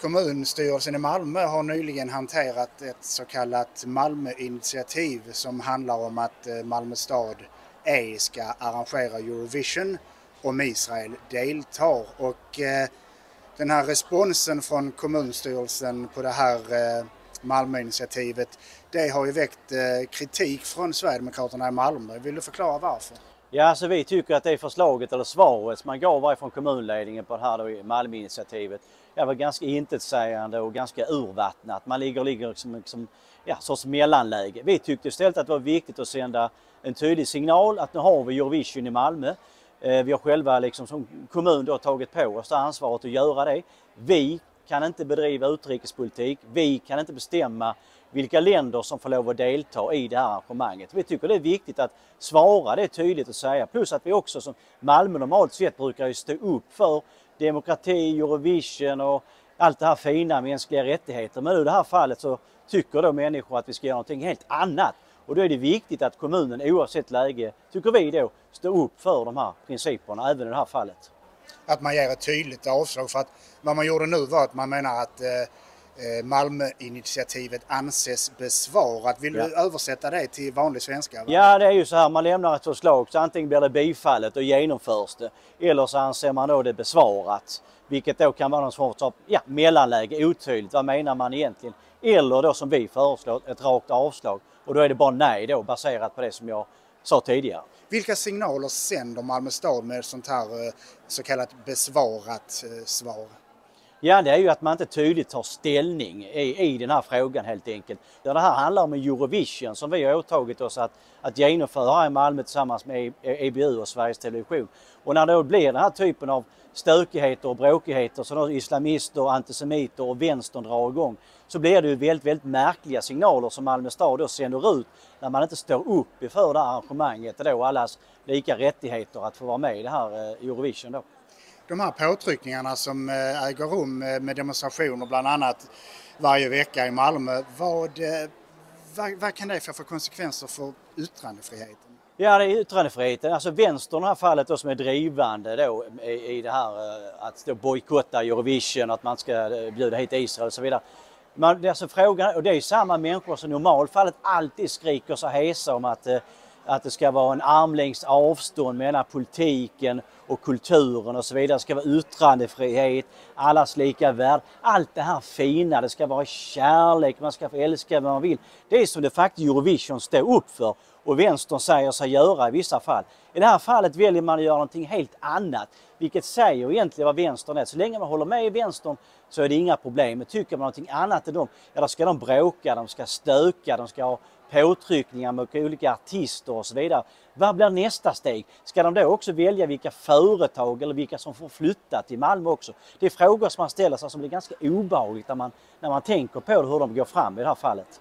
Kommunstyrelsen i Malmö har nyligen hanterat ett så kallat Malmöinitiativ som handlar om att eh, Malmö stad ej ska arrangera Eurovision om Israel deltar. Och eh, den här responsen från kommunstyrelsen på det här eh, Malmöinitiativet det har ju väckt eh, kritik från Sverigedemokraterna i Malmö. Vill du förklara varför? Ja, alltså vi tycker att det förslaget eller svaret som man gav från kommunledningen på det här Malmöinitiativet det var ganska intetsägande och ganska urvattnat. Man ligger, ligger som, liksom, ja, sorts mellanläge. Vi tyckte istället att det var viktigt att sända en tydlig signal att nu har vi Eurovision i Malmö. Eh, vi har själva liksom som kommun då tagit på oss ansvaret att göra det. Vi kan inte bedriva utrikespolitik. Vi kan inte bestämma vilka länder som får lov att delta i det här arrangemanget. Vi tycker det är viktigt att svara det tydligt och säga. Plus att vi också som Malmö normalt sett brukar ju stå upp för demokrati, Eurovision och allt det här fina mänskliga rättigheter. Men i det här fallet så tycker då människor att vi ska göra någonting helt annat. Och då är det viktigt att kommunen oavsett läge, tycker vi då, står upp för de här principerna även i det här fallet. Att man ger ett tydligt avslag för att vad man gjorde nu var att man menar att eh, Malmöinitiativet anses besvarat. Vill ja. du översätta det till vanlig svenska? Ja, det är ju så här, man lämnar ett förslag så antingen blir det bifallet och genomförs det eller så anser man då det besvarat. Vilket då kan vara någon form av ja, mellanläge, otydligt. Vad menar man egentligen? Eller då som vi föreslår, ett rakt avslag. Och då är det bara nej då baserat på det som jag sa tidigare. Vilka signaler sänder Malmö stad med sånt här eh, så kallat besvarat eh, svar? Ja, det är ju att man inte tydligt tar ställning i, i den här frågan helt enkelt. Det här handlar om Eurovision som vi har åtagit oss att, att genomföra här i Malmö tillsammans med e- EBU och Sveriges Television. Och när det då blir den här typen av stökigheter och bråkigheter som islamister, antisemiter och vänstern drar igång så blir det ju väldigt, väldigt märkliga signaler som Malmö stad då sänder ut när man inte står upp för det här arrangemanget och då allas lika rättigheter att få vara med i det här eh, Eurovision då de här påtryckningarna som eh, äger rum eh, med demonstrationer bland annat varje vecka i Malmö. Vad, eh, vad, vad kan det få för konsekvenser för yttrandefriheten? Ja, det är yttrandefriheten. Alltså vänstern i det här fallet då som är drivande då mm, i, i det här att bojkotta Eurovision, att man ska bjuda hit Israel och så vidare. Man, det är alltså frågan, och det är samma människor som i normalfallet alltid skriker så hesa om att att det ska vara en armlängds avstånd mellan politiken och kulturen och så vidare. Det ska vara yttrandefrihet, allas lika värde. Allt det här fina, det ska vara kärlek, man ska få älska vad man vill. Det är som det faktiskt Eurovision står upp för och vänstern säger sig göra i vissa fall. I det här fallet väljer man att göra någonting helt annat, vilket säger egentligen vad vänstern är. Så länge man håller med i vänstern så är det inga problem. Men tycker man någonting annat än dem, ja då ska de bråka, de ska stöka, de ska ha påtryckningar mot olika artister och så vidare. Vad blir nästa steg? Ska de då också välja vilka företag eller vilka som får flytta till Malmö också? Det är frågor som man ställer sig som blir ganska obehagligt när man, när man tänker på hur de går fram i det här fallet.